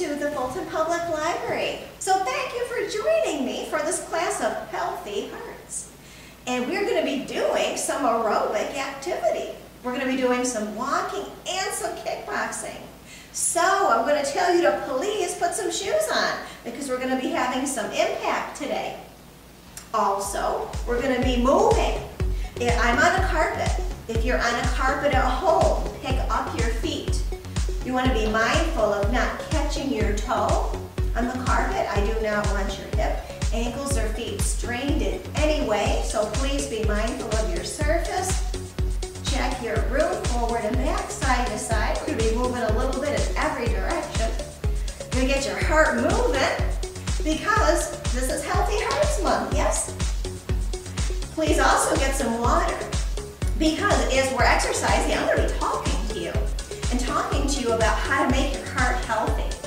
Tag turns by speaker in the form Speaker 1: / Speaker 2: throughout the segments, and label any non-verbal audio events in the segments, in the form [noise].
Speaker 1: to the Fulton Public Library. So thank you for joining me for this class of Healthy Hearts. And we're going to be doing some aerobic activity. We're going to be doing some walking and some kickboxing. So I'm going to tell you to please put some shoes on because we're going to be having some impact today. Also, we're going to be moving. If I'm on a carpet. If you're on a carpet at home, pick up your feet. You want to be mindful of not catching your toe on the carpet. I do not want your hip, ankles, or feet strained in any way, so please be mindful of your surface. Check your room forward and back, side to side. We're going to be moving a little bit in every direction. You're going to get your heart moving because this is Healthy Hearts Month, yes? Please also get some water. Because as we're exercising, I'm going to be talking to you and talking to you about how to make your heart healthy.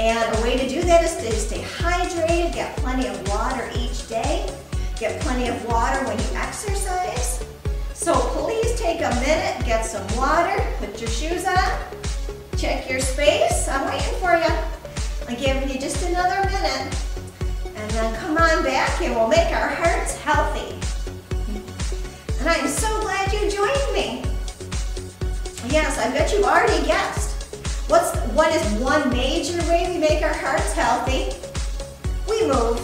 Speaker 1: And a way to do that is to stay hydrated, get plenty of water each day, get plenty of water when you exercise. So please take a minute, get some water, put your shoes on, check your space. I'm waiting for you. I'm giving you just another minute. And then come on back and we'll make our hearts healthy. And I'm so glad you joined me. Yes, I bet you've already guessed. What's what is one major way we make our hearts healthy? We move.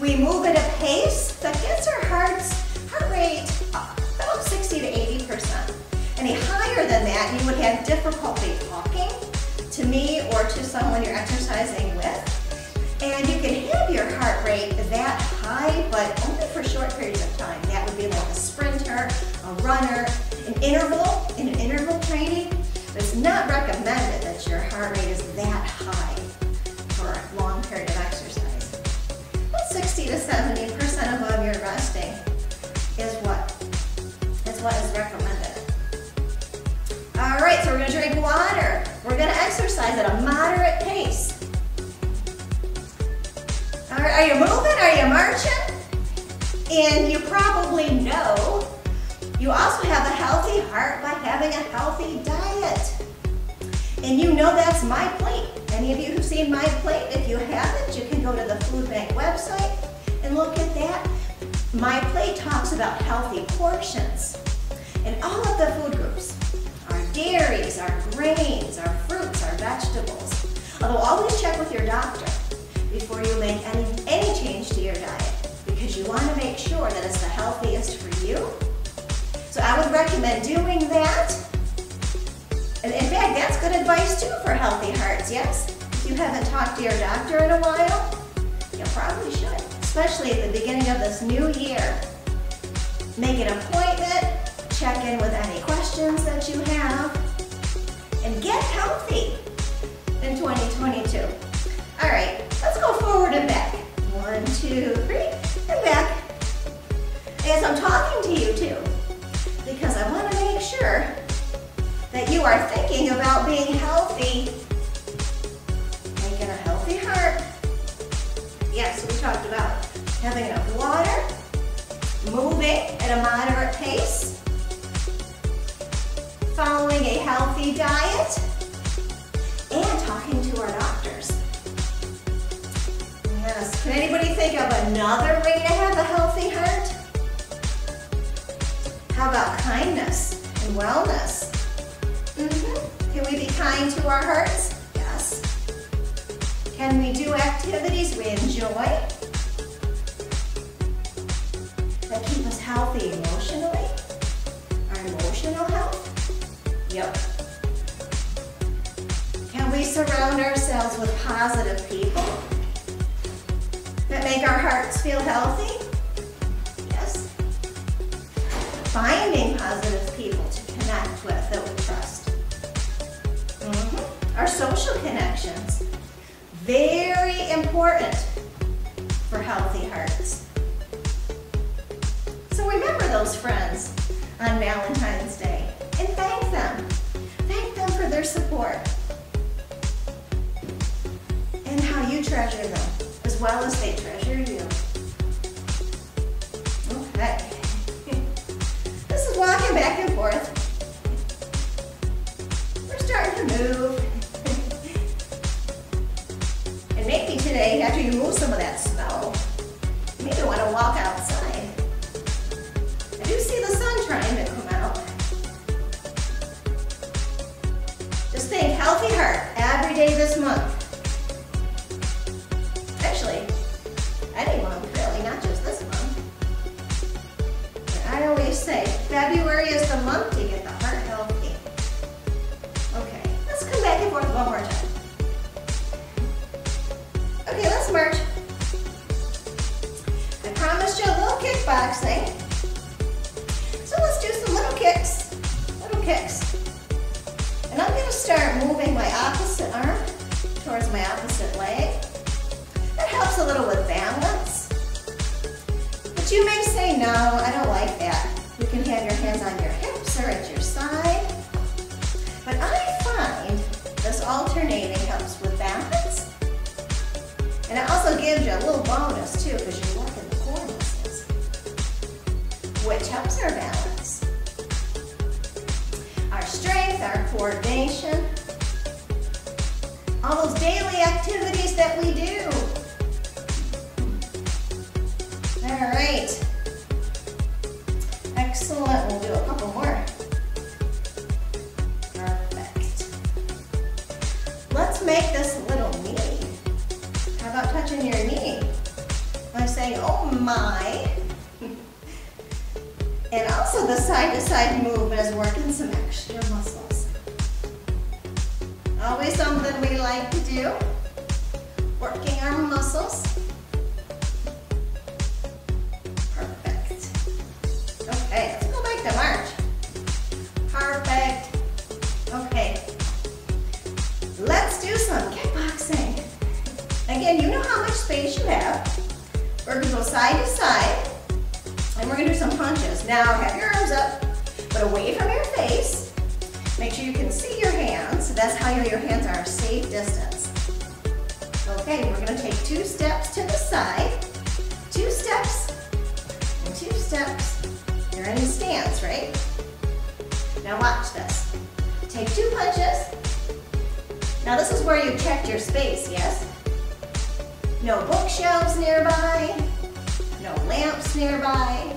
Speaker 1: We move at a pace that gets our hearts heart rate up about 60 to 80%. Any higher than that, you would have difficulty talking to me or to someone you're exercising with. And you can have your heart rate that high, but only for short periods of time. That would be like a sprinter, a runner, an interval, in an interval training. It's not recommended that your heart rate is that high for a long period of exercise. But 60 to 70% above your resting is what is what is recommended. All right, so we're gonna drink water. We're gonna exercise at a moderate pace. Are you moving? Are you marching? And you probably know you also have a healthy heart by having a healthy diet. And you know that's my plate. Any of you who've seen my plate, if you haven't, you can go to the Food Bank website and look at that. My plate talks about healthy portions. And all of the food groups, our dairies, our grains, our fruits, our vegetables. Although always check with your doctor before you make any, any change to your diet because you want to make sure that it's the healthiest for you. So I would recommend doing that. And in fact, that's good advice too for healthy hearts, yes? If you haven't talked to your doctor in a while, you probably should, especially at the beginning of this new year. Make an appointment, check in with any questions that you have, and get healthy in 2022. All right, let's go forward and back. One, two, three, and back. As I'm talking to you too, healthy diet, and talking to our doctors. Yes, can anybody think of another way to have a healthy heart? How about kindness and wellness? Mm -hmm. Can we be kind to our hearts? Yes. Can we do activities we enjoy? That keep us healthy emotionally? Our emotional health? Surround ourselves with positive people that make our hearts feel healthy? Yes. Finding positive people to connect with that we trust. Mm -hmm. Our social connections. Very important for healthy hearts. So remember those friends on Valentine's Day and thank them. Thank them for their support treasure them as well as they treasure you. Okay. [laughs] This is walking back and forth. We're starting to move. [laughs] and maybe today, after you move some of that snow, you maybe want to walk outside. I do see the sun trying to come out. Just think, healthy heart every day this month. Say February is the month to get the heart healthy. Okay, let's come back and forth one more time. Okay, let's march. I promised you a little kickboxing. So let's do some little kicks, little kicks. And I'm gonna start moving my opposite arm towards my opposite leg. That helps a little with balance. But you may say, no, I don't side. But I find this alternating helps with balance. And it also gives you a little bonus too, because you're working the core muscles, which helps our balance. Our strength, our coordination, all those daily activities that we do. All right. Excellent. We'll do a couple more. Touching your knee? By saying, oh my. [laughs] And also the side-to-side movement is working some extra muscles. Always something we like to do. Working our muscles. Space you have. We're gonna go side to side, and we're gonna do some punches. Now, have your arms up, but away from your face. Make sure you can see your hands. That's how your hands are a safe distance. Okay, we're gonna take two steps to the side, two steps, and two steps. You're in a stance, right? Now watch this. Take two punches. Now this is where you checked your space, yes? No bookshelves nearby, no lamps nearby.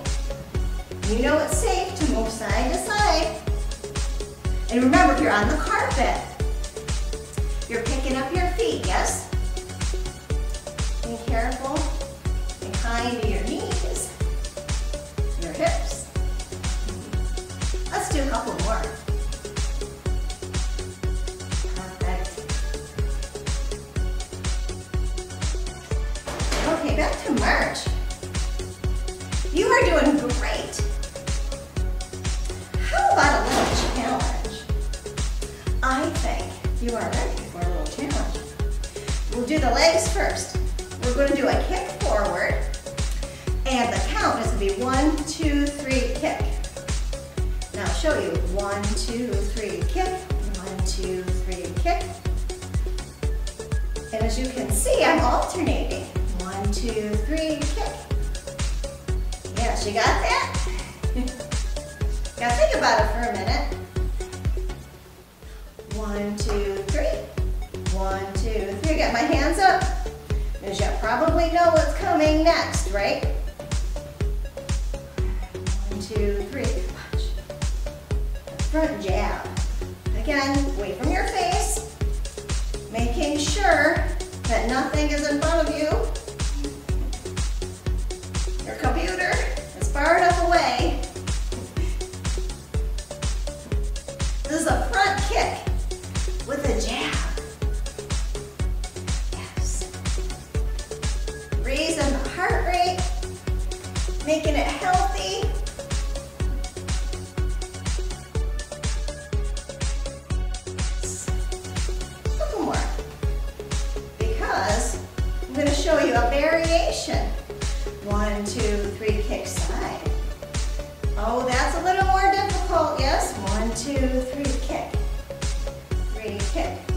Speaker 1: You know it's safe to move side to side. And remember, if you're on the carpet, you're picking up your do the legs first. We're going to do a kick forward, and the count is to be one, two, three, kick. Now I'll show you. One, two, three, kick. One, two, three, kick. And as you can see, I'm alternating. One, two, three, kick. Yes, you got that? [laughs] Gotta think about it for a minute. One, two, three. One, two, three. Got my hands up. As you probably know what's coming next, right? One, two, three. Watch. Front jab. Again, away from your face. Making sure that nothing is in front of you. Your computer is far enough away. This is a front kick making it healthy. Couple more. Because I'm going to show you a variation. One, two, three, kick side. Oh, that's a little more difficult, yes? One, two, three, kick. Three, kick.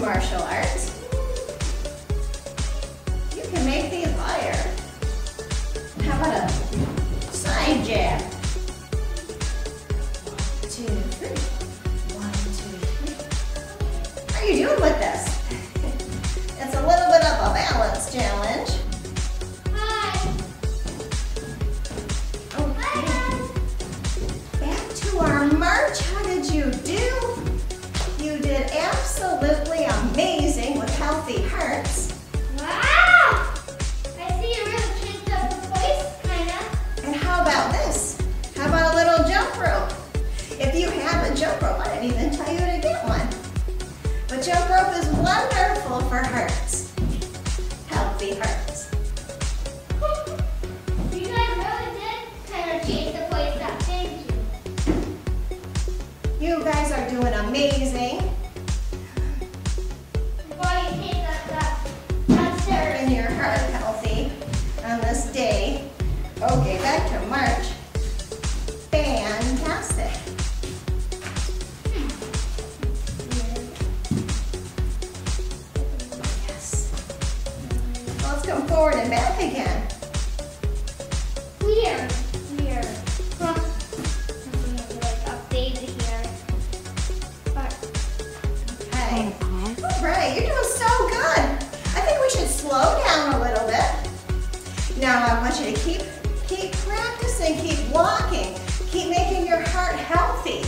Speaker 1: martial art. You can make me a liar. How about a side jab? One, two, three. One, two, three. Are you doing with this? [laughs] it's a little bit of a balance challenge. Hi. Okay. Back to
Speaker 2: our march. How did you do? You did absolutely jump rope
Speaker 1: is wonderful for hearts. Healthy hearts. You guys really did kind of the up. Thank you. You guys are doing amazing. Want you to keep keep practicing, keep walking, keep making your heart healthy.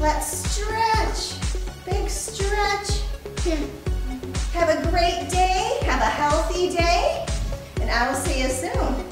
Speaker 1: Let's stretch. Big stretch. Hmm. Have a great day. Have a healthy day. And I will see you soon.